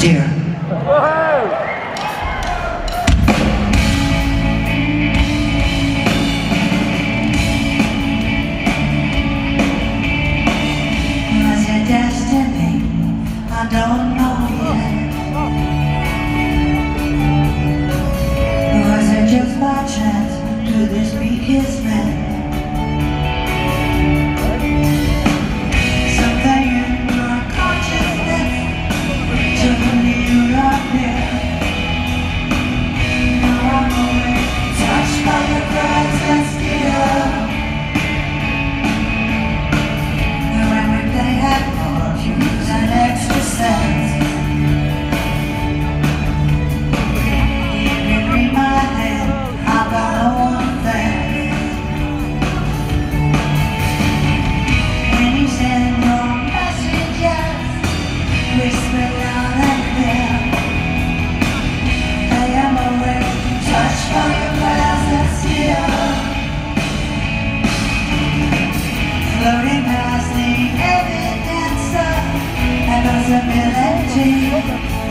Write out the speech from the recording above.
next year. Was it destiny? I don't know yet. Was it just by chance? Could this be his man? Thank you.